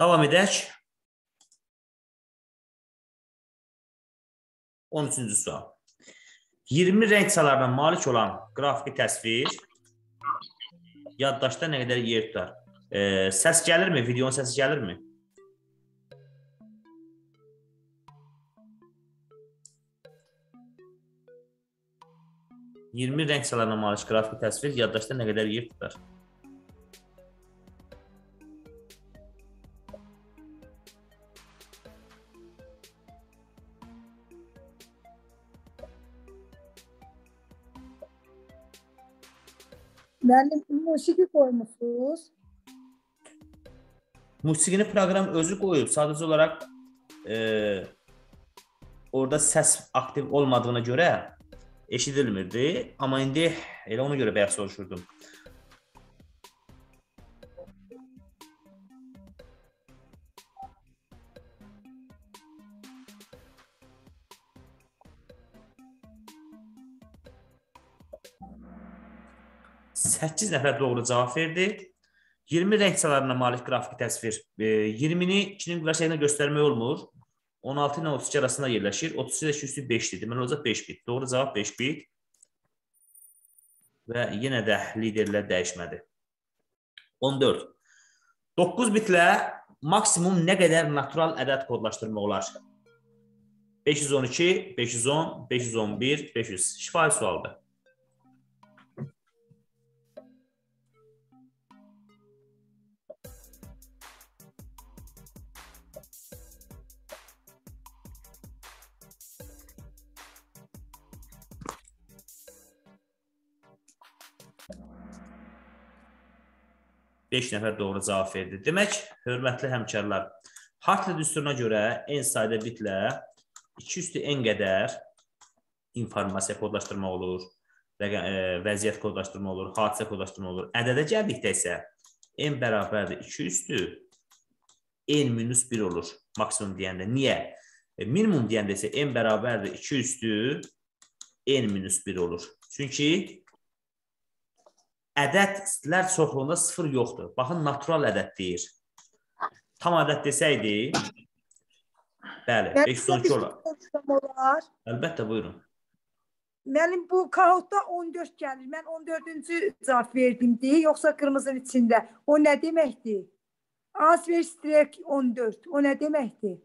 Davam edək. 13-cü sual. 20 rəng çalarına malik olan qrafiki təsvir yaddaşda nə qədər yer tutar? E, səs gəlirmi? Videonun səsi gəlirmi? Yirmi rəng çalarına malik qrafiki təsvir yaddaşda nə qədər yer tutar? Müəllim, musiqi qoymusunuz. Musiqini proqram özü qoyub. Sadəcə olaraq e, orada səs aktiv olmadığına görə eşidilmirdi. Amma indi elə ona görə bayaq soruşurdum. Səkkiz nəfər doğru cavab verdi. 20 rəng çalarına malik qrafiki təsvir. E, 20-ni 2-nin qrafikinə göstərmək olmur. 16 ilə 32 arasında yerləşir. 32 ilə 2 üstü 5-dir. Deməli olacaq 5 bit. Doğru cavab 5 bit. Və yenə də liderlər dəyişmədi. 14. 9 bitlə maksimum nə qədər natural ədəd kodlaşdırmaq olar? 512, 510, 511, 500. Şifahi sualdır. 5 nəfər doğru cavab verdi. Demək, hörmətli həmkarlar, Hartley düsturuna görə en sadə bitlə 2 üstü n qədər informasiya kodlaşdırma olur, vəziyyət kodlaşdırma olur, hadisə kodlaşdırma olur. Ədədə gəldikdə isə n bərabərdir 2 üstü n minus 1 olur maksimum deyəndə. Niyə? E, minimum deyəndə isə n bərabərdir 2 üstü n minus 1 olur. Çünki ədədlər çoxluğunda 0 yoxdur. Baxın, natural ədəd deyir. Tam ədəd desəydi, bəli, 512 olar. Əlbəttə, buyurun. Müəllim, bu kaotda 14 gəlir. Mən 14-cü cavab verdimdi, yoxsa qırmızının içində. O nə deməkdir? Asverstrek 14. O nə deməkdir?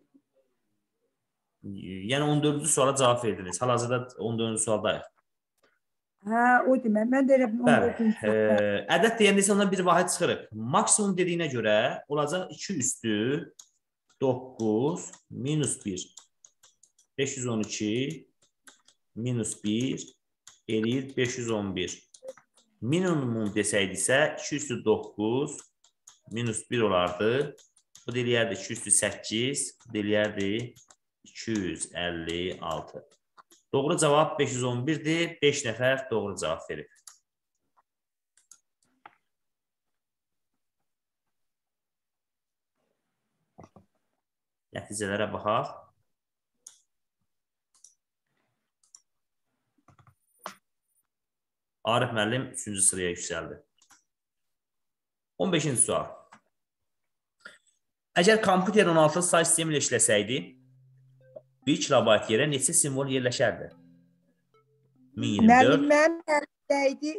Yəni 14-cü suala cavab verdiniz. Hal-hazırda 14-cü sualdayıq. Hə, o demək. Mən də elə Bəli. E, ədəd deyəndə isə ondan bir vahid çıxırıq. Maksimum dediyinə görə olacaq 2 üstü 9 minus 1. 512 minus 1 eləyir 511. Minimum desəydisə 2 üstü 9 minus 1 olardı. Bu deyərdi 2 üstü 8, bu deyərdi 256. Doğru cavab 511-dir. 5 nəfər doğru cavab verib. Nəticələrə baxaq. Arif müəllim 3-cü sıraya yüksəldi. 15-ci sual. Əgər kompüter 16 say sistemi ilə işləsəydi, 1 kilobayt yerə neçə simvol yerləşərdi? 1024. Müəllim, mənim əlimdəydi,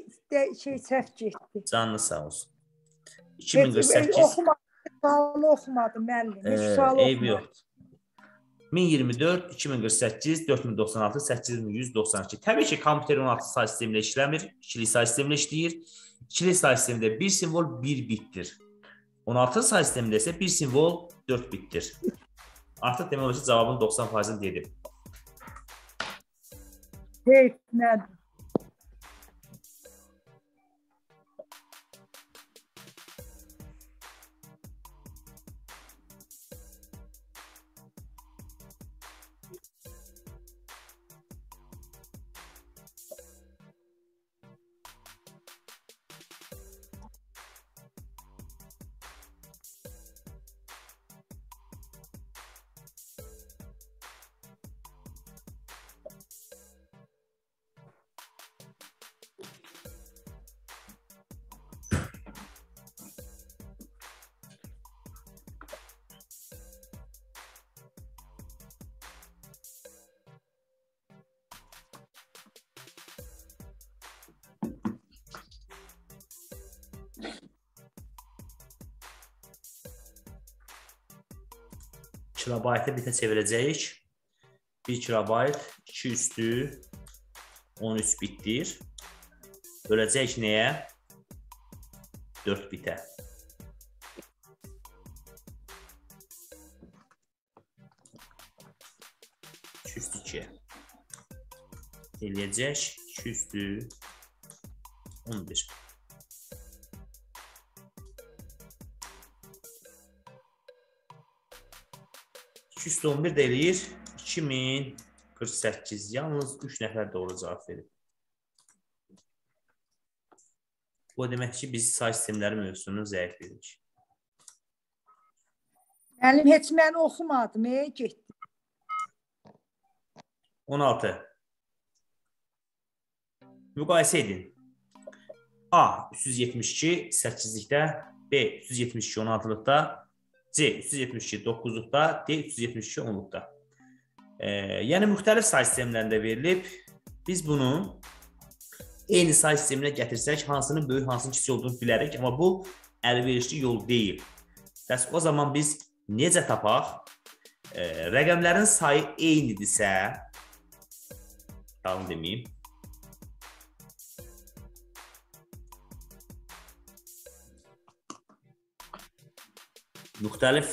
şey səhv getdi. Canlı sağ olsun. 2048. Oxumadım, sualı oxumadım müəllim. Heç sualı Eyb yoxdur. 1024, 2048, 4096, 8192. Təbii ki, kompüter 16 say sistemi ilə işləmir, ikili say sistemi ilə işləyir. İkili say sistemində bir simvol 1 bitdir. 16 say sistemində isə bir simvol 4 bitdir. Artıq demək olar ki, cavabın 90%-ni dedim. Heç nədir? Kilobaytı bitə çevirəcəyik. 1 kilobayt 2 üstü 13 bitdir. Böləcəyik nəyə? 4 bitə. üstü 2 eləyəcək 2 üstü 11 211 də eləyir 2048. Yalnız 3 nəfər doğru cavab verib. Bu demək ki, biz say sistemləri mövzusunu zəif bilirik. Müəllim heç mən oxumadım, e, getdi. 16. Müqayisə edin. A 372 8-likdə, B 372 16-lıqda, C 372 9-luqda, D 372 10-luqda. E, yəni müxtəlif say sistemlərində verilib. Biz bunu eyni say sisteminə gətirsək, hansının böyük, hansının kiçik olduğunu bilərik, amma bu əlverişli yol deyil. Bəs o zaman biz necə tapaq? E, rəqəmlərin sayı eynidirsə, tamam deməyim. Müxtəlif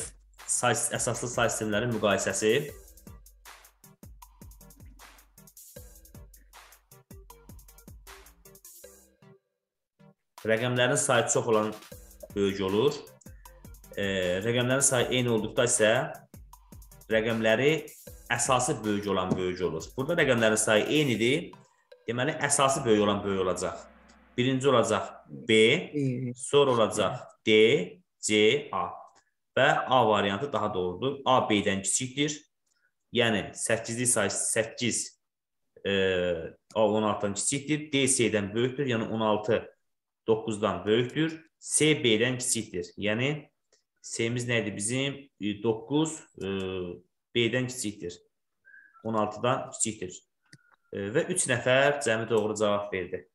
say, əsaslı say sistemlərin müqayisəsi rəqəmlərin sayı çox olan böyük olur. E, rəqəmlərin sayı eyni olduqda isə rəqəmləri əsası böyük olan böyük olur. Burada rəqəmlərin sayı eynidir. Deməli əsası böyük olan böyük olacaq. Birinci olacaq B, sonra olacaq D, C, A və A variantı daha doğrudur. A B-dən kiçikdir. Yəni 8-lik say 8 e, A 16-dan kiçikdir. D C-dən böyükdür. Yəni 16 9-dan böyükdür. C B-dən kiçikdir. Yəni C-miz nə idi bizim? 9 e, B-dən kiçikdir. 16-dan kiçikdir. E, və 3 nəfər cəmi doğru cavab verdi.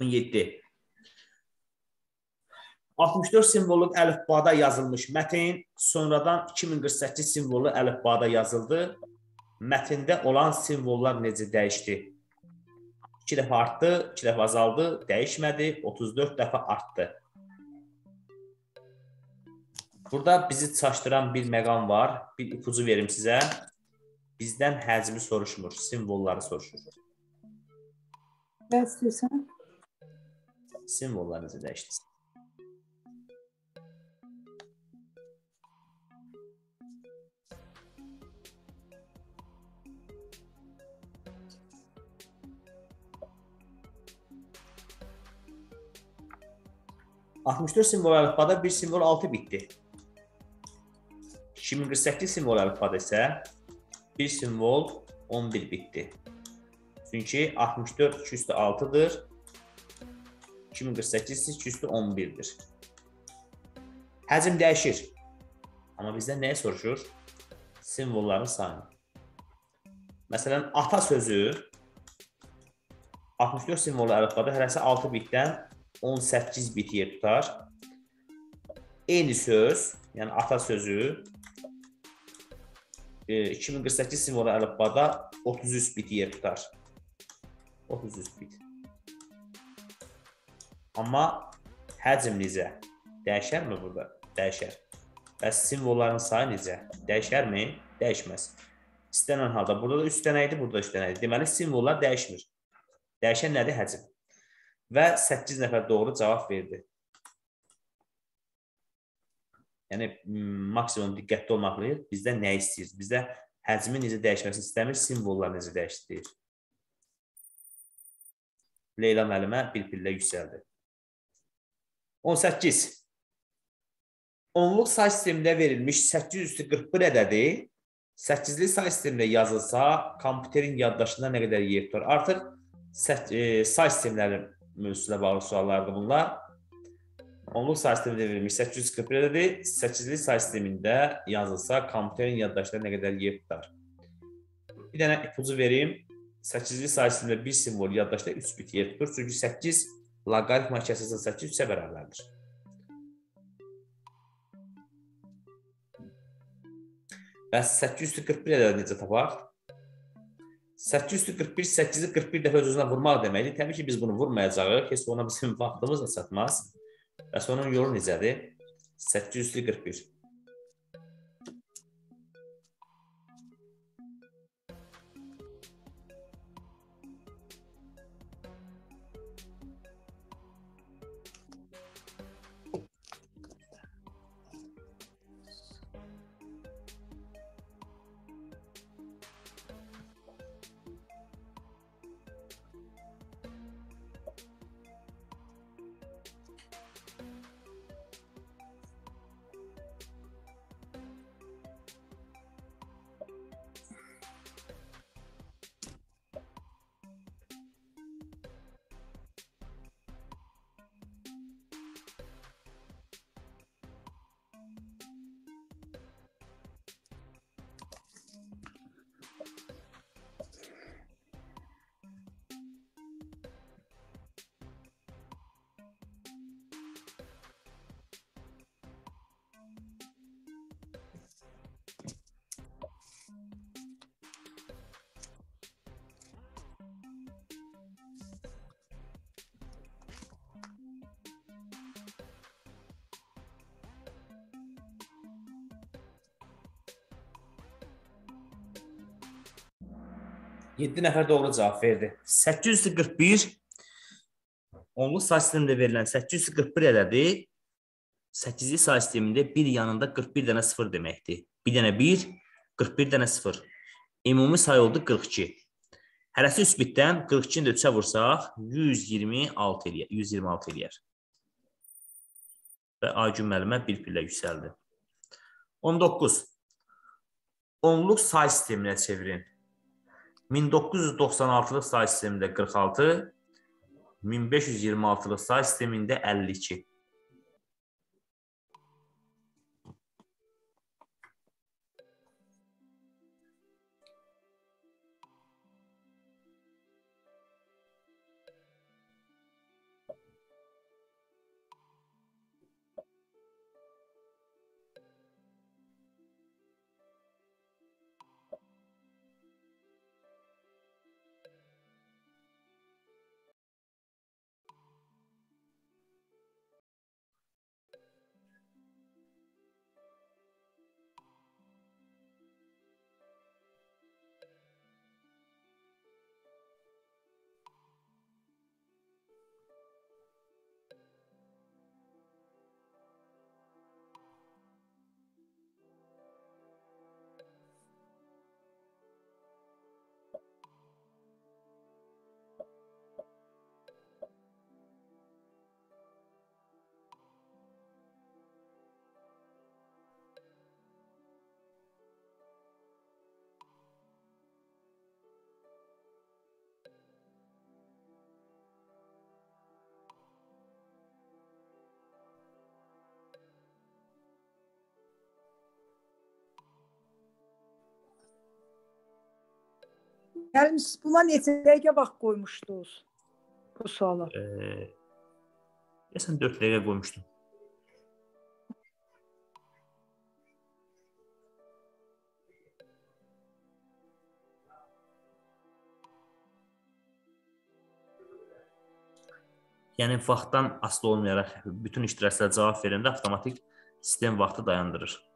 17. 64 simvolluq əlifbada yazılmış mətn sonradan 2048 simvollu əlifbada yazıldı. Mətndə olan simvollar necə dəyişdi? 2 dəfə artdı, 2 dəfə azaldı, dəyişmədi, 34 dəfə artdı. Burada bizi çaşdıran bir məqam var. Bir ipucu verim sizə. Bizdən həcmi soruşmur, simvolları soruşur. Bəs istəyirsən? Simvollar necə dəyişdi? 64 simvol əlifbada bir simvol 6 bitdi. 2048 simvol əlifbada isə bir simvol 11 bitdi. Çünki 64 2 üstü 6-dır. 2048 2 üstü 11-dir. Həcm dəyişir. Amma bizdən nəyə soruşur? Simvolların sayını. Məsələn, ata sözü 64 simvolu əlifbada hərəsi 6 bitdən 18 bit yer tutar. Eyni söz, yəni ata sözü 2048 e, simvolu əlifbada 33 bit yer tutar. 33 bit. Amma həcm necə? Dəyişərmi burada? Dəyişər. Bəs simvolların sayı necə? Dəyişərmi? Dəyişməz. İstənilən halda burada da 3 dənə idi, burada 3 dənə idi. Deməli simvollar dəyişmir. Dəyişən nədir? Həcm və 8 nəfər doğru cavab verdi. Yəni maksimum diqqətli olmalıyıq. Bizdə nə istəyir? Bizdə həcmi necə dəyişməsini istəmir, simvollar necə dəyişdirir. Leyla müəllimə bir pillə yüksəldi. 18. Onluq say sistemində verilmiş 841 ədədi 8-li say sistemində yazılsa, kompüterin yaddaşında nə qədər yer tutar? Artıq e, say sistemləri mövzusuna bağlı suallardır bunlar. Onluq say sistemi verilmiş 841-dir. 8-li say sistemində yazılsa kompüterin yaddaşına nə qədər yer tutar. Bir dənə ipucu verim. 8-li say sistemində bir simvol yaddaşda 3 bit yer tutur. Çünki 8 loqaritma kəsəsə 8 3-ə bərabərdir. Bəs 841 ədədini necə tapaq? 841 8-i 41 dəfə öz-özünə vurmaq deməkdir. Təbii ki, biz bunu vurmayacağıq. Heç ona bizim vaxtımız da çatmaz. Bəs onun yolu necədir? 841. 7 nəfər doğru cavab verdi. 841 onluq say sistemində verilən 841 ədədi 8-ci say sistemində bir yanında 41 dənə 0 deməkdir. Bir dənə 1, 41 dənə 0. Ümumi say oldu 42. Hərəsi üst bitdən 42-ni də 3-ə vursaq 126 eləyər. 126 eləyər. Və Aygün müəllimə bir pillə yüksəldi. 19. Onluq say sisteminə çevirin. 1996-lıq say sistemində 46, 1526-lıq say sistemində 52. Siz buna neçə dəqiqə vaxt qoymuşdunuz bu suala? E, Deyəsən 4 dəqiqə qoymuşdum. Yəni vaxtdan asılı olmayaraq bütün iştirakçılar cavab verəndə avtomatik sistem vaxtı dayandırır.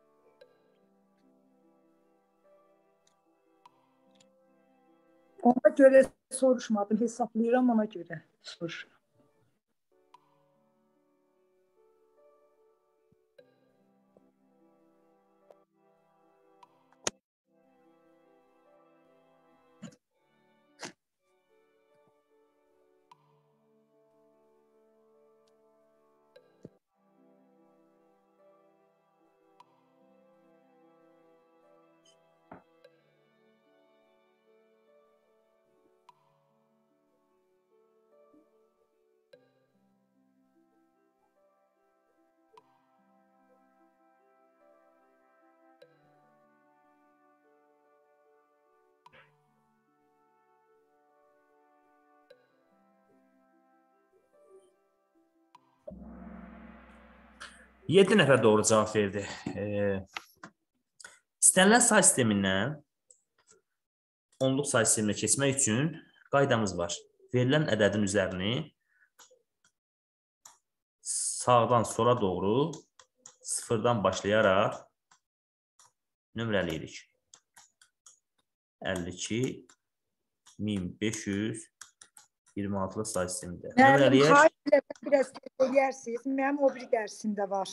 Görə soruşmadım, hesablayıram ona görə soruşuram. Yeddi nəfər doğru cavab verdi. E, İstənilən say sistemindən onluq say sisteminə keçmək üçün qaydamız var. Verilən ədədin üzərini sağdan sola doğru sıfırdan başlayaraq nömrələyirik. 52 1526-lı say. Mənim Nömrələyək. xahiş biraz eləyərsiniz. Mənim o biri dərsimdə var.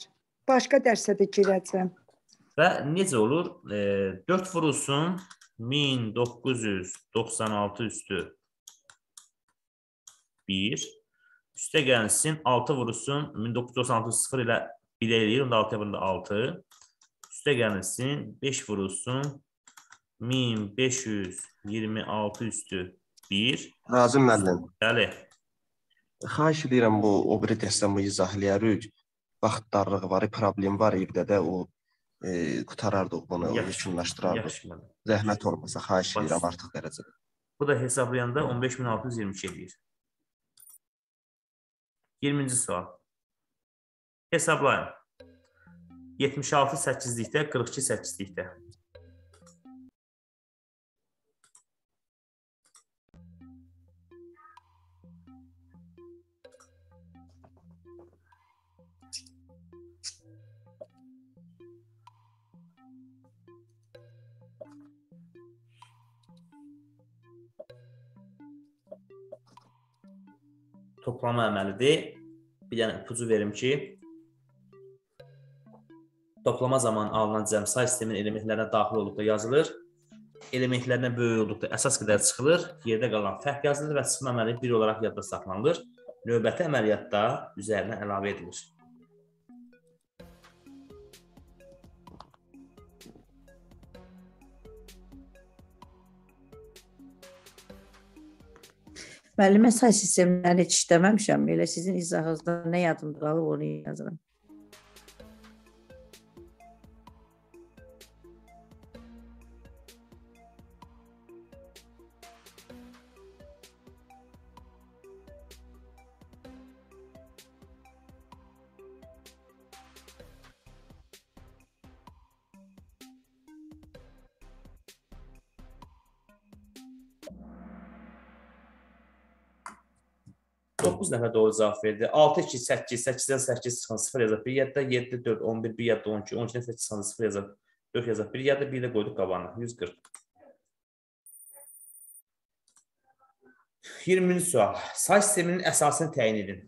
Başqa dərsə də girəcəm. Və necə olur? E, 4 vurulsun 1996 üstü 1. Üstə gəlsin 6 vurulsun 1996 0 ilə 1 eləyir. Onda 6 yapında 6. Üstə gəlsin 5 vurulsun 1526 üstü 1. Nazım müəllim, Bəli. xahiş edirəm bu o biri dəstəmi izahlayarıq. Vaxt darlığı var, problem var evdə də o e, qutarardıq bunu, yekunlaşdırardıq. Zəhmət olmasa xahiş edirəm artıq dərəcədə. Bu da hesablayanda 15622 eləyir. 20-ci sual. Hesablayın. 76 8-likdə, 42 8-likdə. Toplama əməlidir. Bir dənə ipucu verim ki, toplama zamanı alınan cəm say sistemin elementlərinə daxil olduqda yazılır. Elementlərinə böyük olduqda əsas qədər çıxılır, yerdə qalan fərq yazılır və çıxma əməli bir olaraq yadda saxlanılır. Növbəti əməliyyatda üzərinə əlavə edilir. Müəllimə say sistemlərini heç işləməmişəm. Elə sizin izahınızdan nə yadımda qalıb onu yazıram. Nəfər doğru cavab verdi. 6 2 8 8-dən 8 çıxan 0 yazaq. 1 yadda 7 4 11 1 yadda 12 12-dən 8 çıxan 0 yazaq. 4 yazaq. 1 yadda 1 də qoyduq qabağına. 140. 20-ci sual. Say sisteminin əsasını təyin edin.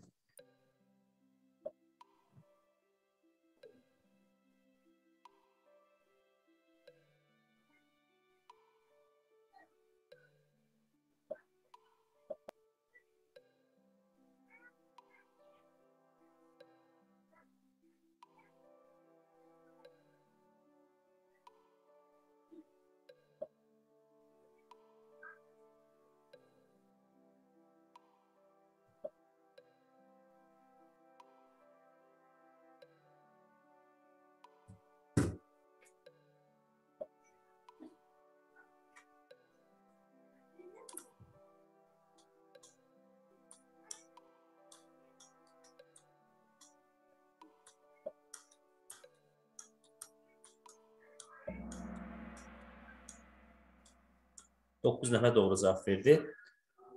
Doqquz nəfər doğru cavab verdi.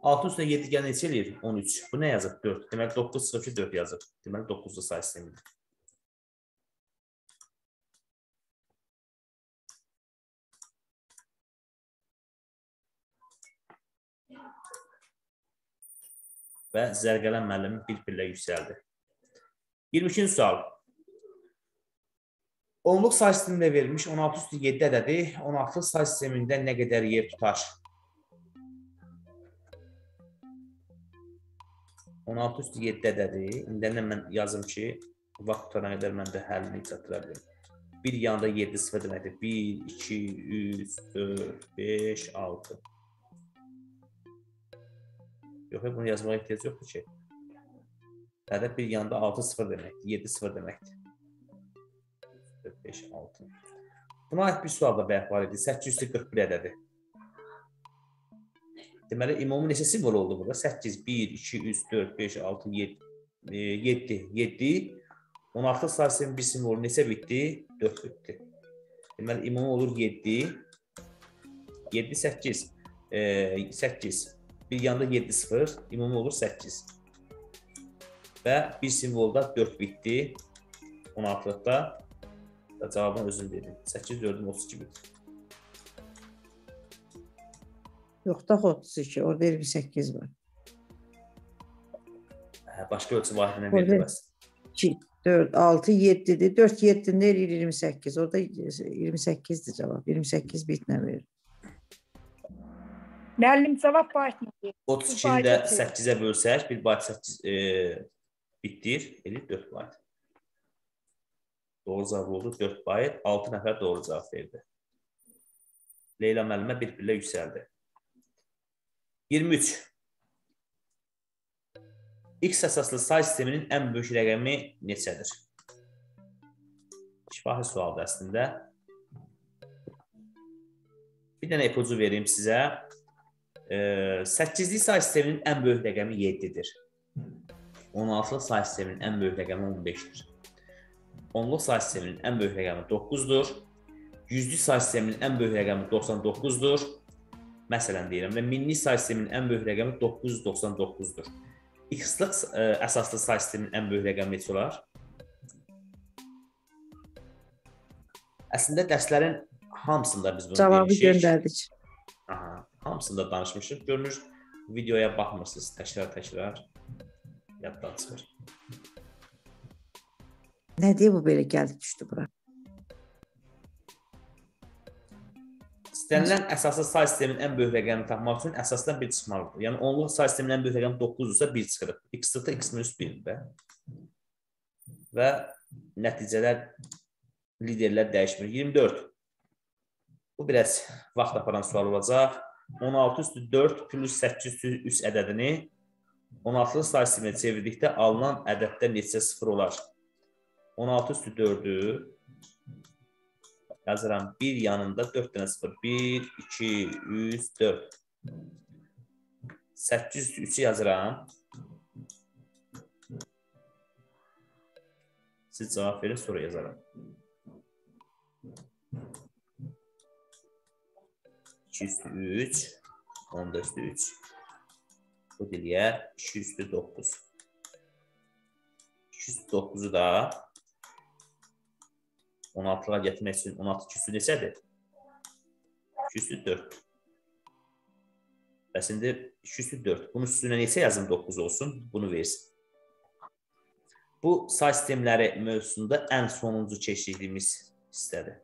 6 üstə 7 gələn neçə eləyir? 13. Bu nə yazıb? 4. Deməli 9 çıxır ki 4 yazıb. Deməli 9-lu say sistemidir. Və Zərgələn müəllimin bir pillə yüksəldi. 22-ci sual. Onluq say sistemində verilmiş 16 üstü 7 ədədi 16 say sistemində nə qədər yer tutar? 16 üstü 7 ədədi. İndəndən mən yazım ki, vaxt tutana qədər mən də həllini çatdıra bilim. Bir yanda 7 sıfır deməkdir. 1, 2, 3, 4, 5, 6. Yox, bunu yazmağa ehtiyac yoxdur ki. Ədəd bir yanda 6 sıfır deməkdir, 7 sıfır deməkdir. 4, 5, 6. Buna aid bir sual da bayaq var idi. 841 ədədi. Deməli, ümumi neçə simvol oldu burada? 8, 1, 2, 3, 4, 5, 6, 7, 7, 7. 16 say sistemi bir simvolu neçə bitdi? 4 bitdi. Deməli ümumi olur 7 7 8 e, 8 bir yanda 7 0 ümumi olur 8 və bir simvolda 4 bitdi 16-lıqda və cavabın özünü dedim 8 4 32 bit Yox da 32, orada 28 var. Hə, başqa ölçü vahidinə Orada- verilir bəs 2, 4, 6, 7-dir. 4, 7-nin eləyir 28. Orada 28-dir cavab. 28 bitlə verir. Müəllim cavab bayıtmadı. 32-ni də bayt 8-ə bölsək 1 bayt 8 e, bitdir eləyir 4 bayt Doğru cavab oldu 4 bayt 6 nəfər doğru cavab verdi Leyla müəllimə bir pillə yüksəldi 23 X əsaslı say sisteminin ən böyük rəqəmi neçədir? Şifahi sualdır əslində. Bir dənə ipucu verim sizə. Ee, 8-lik say sisteminin ən böyük rəqəmi 7-dir. 16-lıq say sisteminin ən böyük rəqəmi 15-dir. 10-luq say sisteminin ən böyük rəqəmi 9-dur. 100-lük say sisteminin ən böyük rəqəmi 99-dur. Məsələn deyirəm və minlik say sisteminin ən böyük rəqəmi 999-dur. X-lıq ə, əsaslı say sisteminin ən böyük rəqəmi neçə olar? Əslində dərslərin hamısında biz bunu Cavabı göndərdik. Aha, hamısında danışmışıq. Görünür videoya baxmırsınız təkrar-təkrar yaddan çıxır. Nə deyə bu belə gəldi düşdü bura? İstənilən əsaslı say sisteminin ən böyük rəqəmini tapmaq üçün əsasdan 1 çıxmalıdır. Yəni onluq say sisteminin ən böyük rəqəmi 9-dursa 1 çıxırıq. X-lıqda x 1-dir də. Və nəticələr liderlər dəyişmir. 24. Bu biraz vaxt aparan sual olacaq. 16 üstü 4 plus 8 üstü 3 ədədini 16-lıq say sisteminə çevirdikdə alınan ədəddə neçə sıfır olar? 16 üstü 4-ü yazıram. Bir yanında 4 dənə 0. 1, 2, 3, 4. 800 3-ü yazıram. Siz cavab verin, sonra yazaram. 2 üstü 3, 14 üstü 3. Bu diliyə 2 üstü 9. 2 üstü 9-u da 16-lara gətirmək üçün 16 küsü neçədir? Küsü 4. Bəs indi küsü 4. Bunun üstünə neçə yazım 9 olsun? Bunu versin. Bu say sistemləri mövzusunda ən sonuncu keçdiyimiz hissədir.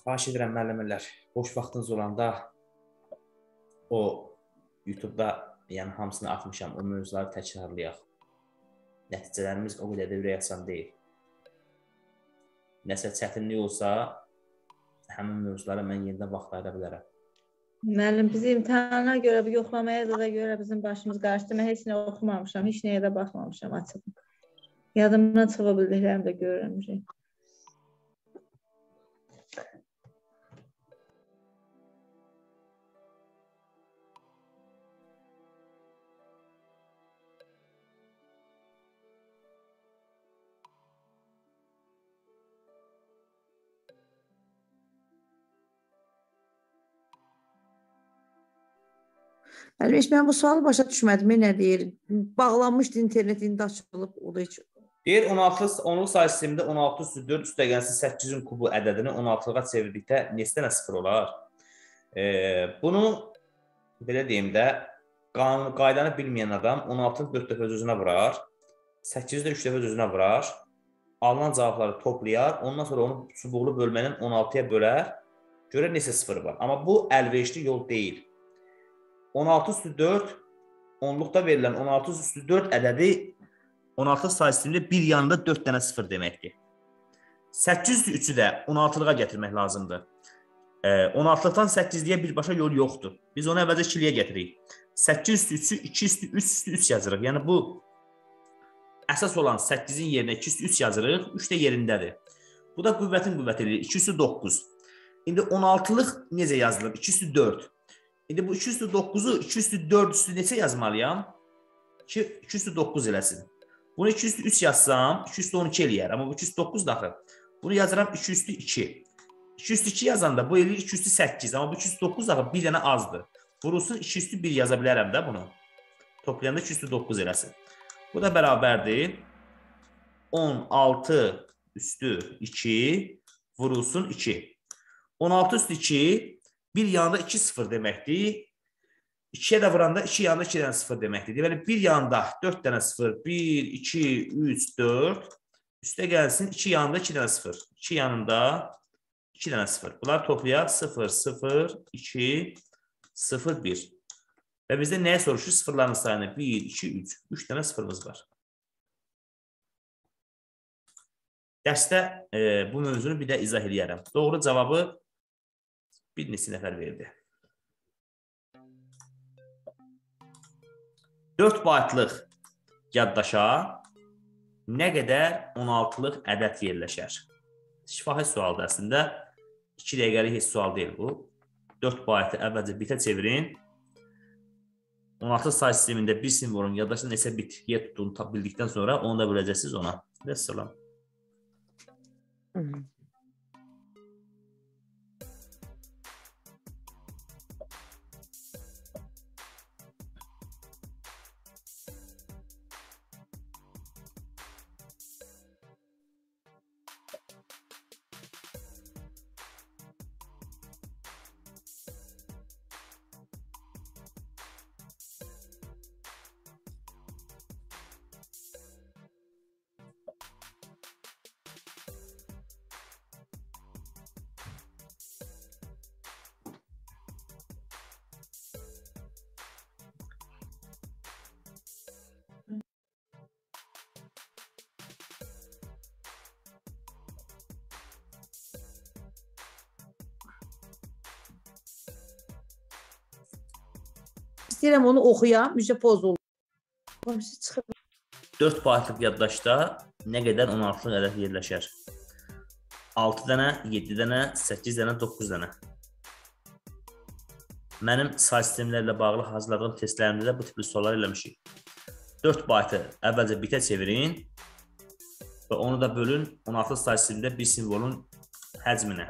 Xahiş edirəm müəllimlər, boş vaxtınız olanda o YouTube-da yəni hamısını atmışam, o mövzuları təkrarlayaq. Nəticələrimiz o qədər də ürəkaçan deyil. Nəsə çətinlik olsa, həmin mövzulara mən yenidən vaxt ayıra bilərəm. Müəllim, biz imtahana görə, bu yoxlamaya da, görə bizim başımız qarışdı. Mən heç nə oxumamışam, heç nəyə də baxmamışam açıb. Yadımdan çıxa bildiklərimi də görürəm. Müəllim, heç mən bu sualı başa düşmədim. Nə deyir? Bağlanmışdı internet indi açılıb, o da heç Deyir 16 onluq say sistemində 16 üstü 4 üstəgənsi 8-in kubu ədədini 16-lığa çevirdikdə neçə dənə sıfır olar? E, bunu belə deyim də, qanun qaydanı bilməyən adam 16-nı 4 dəfə öz-özünə vurar, 8-i də 3 dəfə öz-özünə vurar. Alınan cavabları toplayar, ondan sonra onu çubuqlu bölmənin 16-ya bələr. Görə neçə sıfır var. Amma bu əlverişli yol deyil. 16 üstü 4 onluqda verilən 16 üstü 4 ədədi 16 say sistemində bir yanında 4 dənə sıfır deməkdir. 8 üstü 3-ü də 16-lığa gətirmək lazımdır. 16-lıqdan 8-liyə birbaşa yol yoxdur. Biz onu əvvəlcə 2-liyə gətiririk. 8 üstü 3-ü 2 üstü 3 üstü 3 yazırıq. Yəni bu əsas olan 8-in yerinə 2 üstü 3 yazırıq. 3 də yerindədir. Bu da qüvvətin qüvvəti eləyir. 2 üstü 9. İndi 16-lıq necə yazılır? 2 üstü 4. İndi bu 2 üstü 9-u 2 üstü 4 üstü neçə yazmalıyam? 2, 2 üstü 9 eləsin. Bunu 2 üstü 3 yazsam 2 üstü 12 eləyər. Amma bu 2 üstü 9 daxı. Bunu yazıram 2 üstü 2. 2 üstü 2 yazanda bu eləyir 2 üstü 8. Amma bu 2 üstü 9 daxı bir dənə azdır. Vurulsun 2 üstü 1 yaza bilərəm də bunu. Toplayanda 2 üstü 9 eləsin. Bu da bərabərdir. 16 üstü 2 vurulsun 2. 16 üstü 2 bir yanında 2 0 deməkdir. 2-yə də vuranda 2 yanında 2 dənə 0 deməkdir. Deməli bir yanda 4 dənə 0, 1, 2, 3, 4. Üstə gəlsin 2 yanında 2 dənə 0. 2 yanında 2 dənə 0. Bunlar toplayaq 0, 0, 2, 0, 1. Və bizdə nəyə soruşur? Sıfırların sayını 1, 2, 3. 3 dənə sıfırımız var. Dərsdə e, bu mövzunu bir də izah edərəm. Doğru cavabı bir neçə nəfər verdi. 4 baytlıq yaddaşa nə qədər 16-lıq ədəd yerləşər? Şifahi sualdır əslində. 2 dəqiqəlik heç sual deyil bu. 4 baytı əvvəlcə bitə çevirin. 16 say sistemində bir simvolun yaddaşda neçə bit yer tutduğunu bildikdən sonra onu da böləcəksiniz ona. Vəssalam. Hı. İstəyirəm onu oxuyam, müjdə pozuldu. Hamısı çıxıb. 4 baytlıq yaddaşda nə qədər 16-lıq ədəd yerləşər? 6 dənə, 7 dənə, 8 dənə, 9 dənə. Mənim say sistemlərlə bağlı hazırladığım testlərimdə də bu tipli suallar eləmişik. 4 baytı əvvəlcə bitə çevirin və onu da bölün 16 say sistemində bir simvolun həcminə.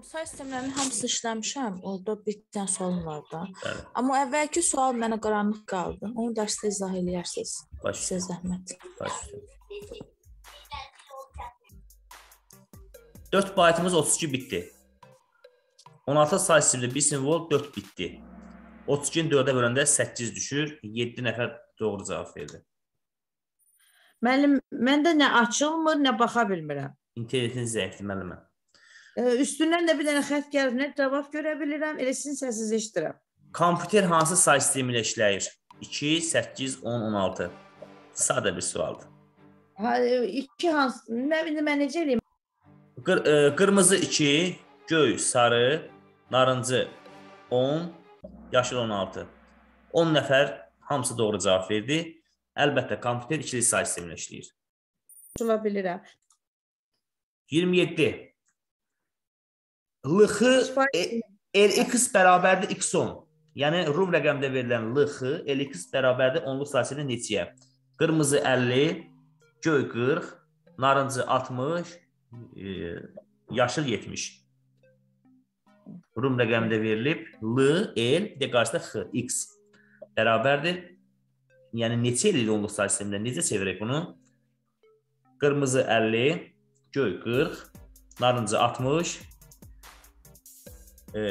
Müəllim, say sistemlərinin hamısını işləmişəm. Orada bir dənə sualım var da. Bəli. Amma əvvəlki sual mənə qaranlıq qaldı. Onu dərsdə izah eləyərsiniz. Baş Sizə zəhmət. baş üstə. 4 baytımız 32 bitdi. 16 say sistemində bir simvol 4 bitdi. 32-ni 4-ə böləndə 8 düşür. 7 nəfər doğru cavab verdi. Müəllim, məndə nə açılmır, nə baxa bilmirəm. İnternetin zəifdir müəllimə. Üstündən də bir dənə xətt gəlib, nə cavab görə bilirəm, elə sizin səsinizi eşidirəm. Kompüter hansı say sistemi ilə işləyir? 2, 8, 10, 16. Sadə bir sualdır. Ha, ə, iki hansı, mən indi mən necə eləyim? Qır, ə, qırmızı 2, göy, sarı, narıncı 10, yaşıl 16. 10 nəfər hamısı doğru cavab verdi. Əlbəttə kompüter ikili say sistemi ilə işləyir. Açıla bilirəm. 27. LX e, LX bərabərdir x10. Yəni rum rəqəmdə verilən LX LX bərabərdir onluq sayəsində neçəyə? Qırmızı 50, göy 40, narıncı 60, e, yaşıl 70. Rum rəqəmində verilib L, L, bir də qarşısında X, X bərabərdir. Yəni neçə eləyir onluq say sistemində? Necə çevirək bunu? Qırmızı 50, göy 40, narıncı 60, E,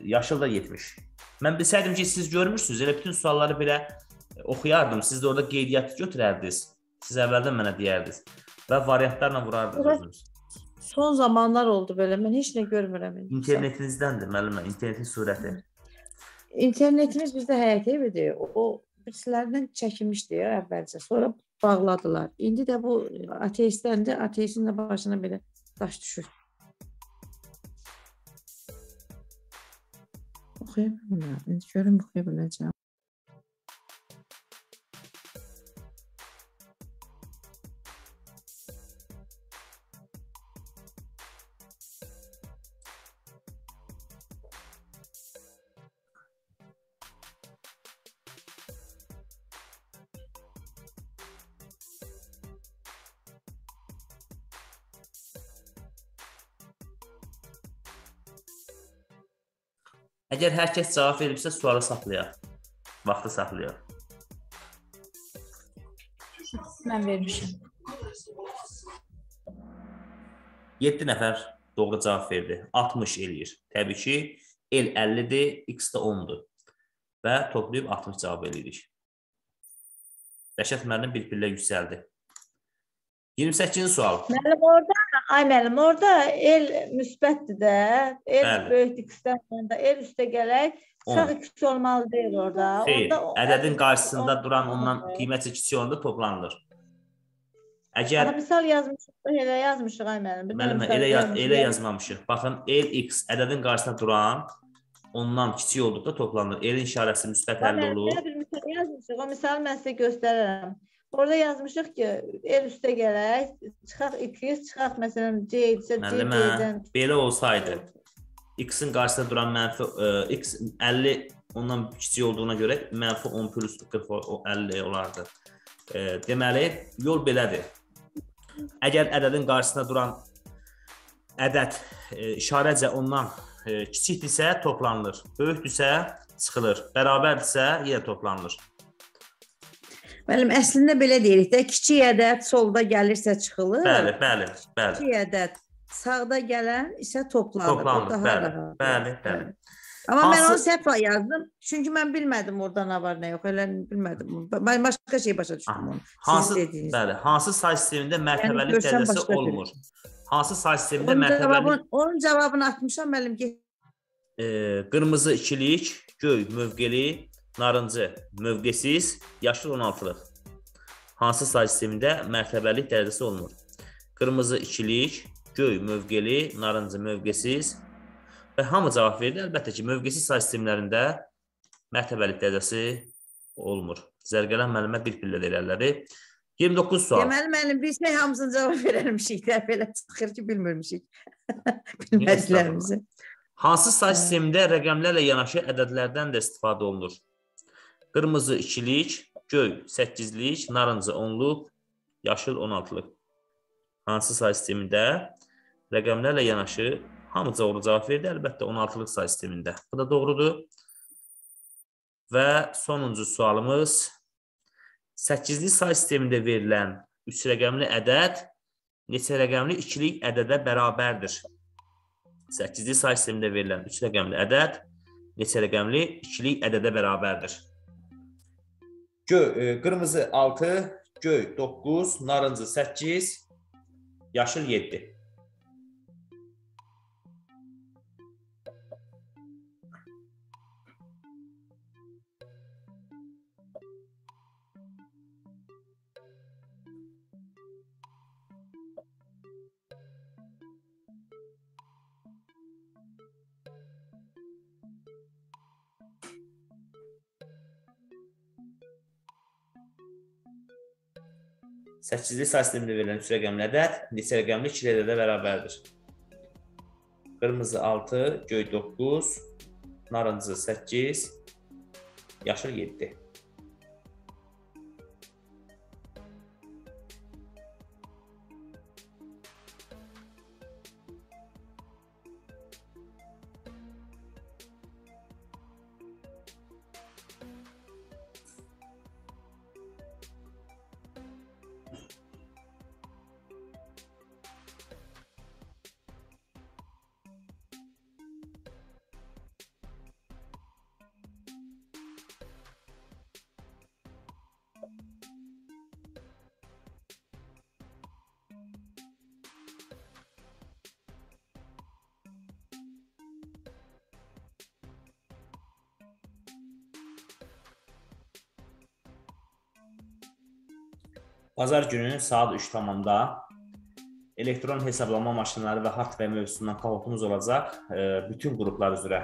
yaşıl da 70. Mən bilsəydim ki, siz görmürsünüz, elə bütün sualları belə oxuyardım. Siz də orada qeydiyyatı götürərdiniz. Siz əvvəldən mənə deyərdiniz və variantlarla vurardınız özünüz. Son zamanlar oldu belə. Mən heç nə görmürəm indi. İnternetinizdəndir müəllimə, internetin surəti. İnternetimiz bizdə həyat evidir. O, birisilərindən çəkilmişdi ya əvvəlcə. Sonra bağladılar. İndi də bu ateistləndi. Ateistin də başına belə daş düşür. Je vais me pas. Əgər hər kəs cavab veribsə, sualı saxlayaq. Vaxtı saxlayaq. Mən vermişəm. 7 nəfər doğru cavab verdi. 60 eləyir. Təbii ki, el 50-dir, x də 10-dur. Və toplayıb 60 cavab eləyirik. Rəşad müəllim bir pillə yüksəldi. 28-ci sual. Müəllim orada, ay müəllim, orada el müsbətdir də. El Bəli. böyük x-dən sonra el üstə gələk. Sağ x olmalı deyil orada. Xeyr, Orada ədədin qarşısında on- duran ondan qiymətcə kiçik olanda toplanılır. Ana Əgər misal yazmışıq, elə yazmışıq ay müəllim. Misal elə yaz, elə yazmamışıq. Baxın, lx ədədin qarşısında duran ondan kiçik olduqda toplanır. Elin işarəsi müsbət Ay 50 müəllim, olur. belə bir misal yazmışıq. O misalı mən sizə göstərərəm. Orada yazmışıq ki, el üstə gələk, çıxaq 200, çıxaq məsələn C isə C-dən. belə olsaydı x-in qarşısında duran mənfi ə, x 50 ondan kiçik olduğuna görə mənfi 10 plus 40 o- o 50 olardı. E, deməli, yol belədir. Əgər ədədin qarşısında duran ədəd e, işarəcə ondan e, kiçikdirsə toplanılır. Böyükdürsə çıxılır. Bərabərdirsə yenə toplanılır. Müəllim, əslində belə deyirik də, kiçik ədəd solda gəlirsə çıxılır. Bəli, bəli, bəli. Kiçik ədəd sağda gələn isə toplanır. Toplanır, daha bəli, rahat. bəli, bəli. Amma mən Hansı- onu səhv yazdım. Çünki mən bilmədim orada nə var, nə yox. Elə bilmədim. Mən başqa şey başa düşdüm onu. Hansı dediyiniz. bəli, hansı say sistemində mərtəbəli görsəm dərəcəsi olmur? Hansı say sistemində Onun mərtəbəli cavabını, onun cavabını atmışam müəllim. E, qırmızı ikilik, göy mövqeli, narıncı mövqesiz, yaşıl 16-lıq. Hansı say sistemində mərtəbəli dərəcəsi olmur? Qırmızı ikilik, göy mövqeli, narıncı mövqesiz və hamı cavab verdi. Əlbəttə ki, mövqesiz say sistemlərində mərtəbəli dərəcəsi olmur. Zərgələn müəllimə bir pillə irəliləri. 29 sual. Deməli müəllim bilsək hamısını cavab verərmişik də belə çıxır ki, bilmirmişik. Bilmədiklərimizi. Hansı say sistemində rəqəmlərlə yanaşı ədədlərdən də istifadə olunur? Qırmızı 2-lik, göy 8-lik, narıncı 10-luq, yaşıl 16-lıq. Hansı say sistemində rəqəmlərlə yanaşı hamı doğru cavab verdi, əlbəttə 16-lıq say sistemində. Bu da doğrudur. Və sonuncu sualımız 8-li say sistemində verilən 3 rəqəmli ədəd neçə rəqəmli 2-lik ədədə bərabərdir? 8-li say sistemində verilən 3 rəqəmli ədəd neçə rəqəmli 2-lik ədədə bərabərdir? Göy, e, qırmızı 6, göy 9, narıncı 8, yaşıl 7. Səkizli say sistemində verilən 3 rəqəmli ədəd neçə rəqəmli 2 ədədə bərabərdir? Qırmızı 6, göy 9, narıncı 8, yaşıl 7. Bazar günü saat 3 tamamda elektron hesablama maşınları və hardware mövzusundan kahotumuz olacaq. E, bütün qruplar üzrə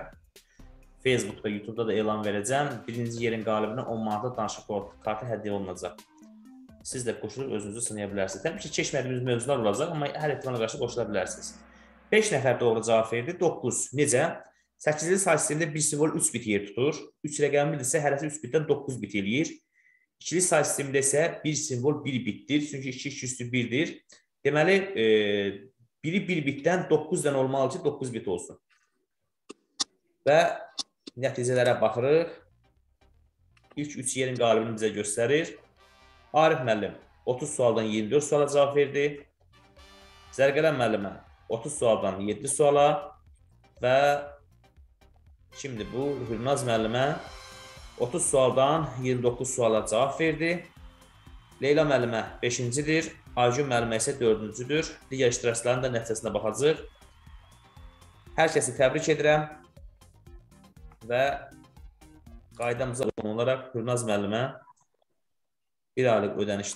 Facebookda, YouTube-da da elan verəcəm. Birinci yerin qalibinə 10 manatlıq danışıq kartı hədiyyə olunacaq. Siz də qoşulub özünüzü sınaya bilərsiniz. Təbii ki, keçmədiyimiz mövzular olacaq, amma hər ehtimala qarşı qoşula bilərsiniz. 5 nəfər doğru cavab verdi. 9. Necə? 8-ci say sistemində 1 simvol 3 bit yer tutur. 3 rəqəmi bilirsə, hərəsi 3 bitdən 9 bit eləyir. İkili say sistemində isə 1 simvol 1 bitdir. Çünki 2 2 üstü 1-dir. Deməli, e, biri 1 bitdən 9 dən olmalı ki, 9 bit olsun. Və nəticələrə baxırıq. İlk 3 yerin qalibini bizə göstərir. Arif müəllim 30 sualdan 24 suala cavab verdi. Zərgələn müəllimə 30 sualdan 7 suala və şimdi bu Hürnaz müəllimə 30 sualdan 29 suala cavab verdi. Leyla müəllimə 5-cidir, Aygün müəllimə isə 4-cüdür. Digər iştirakçıların da nəticəsinə baxacağıq. Hər kəsi təbrik edirəm və qaydamıza uyğun olaraq Hürnaz müəllimə bir aylıq ödəniş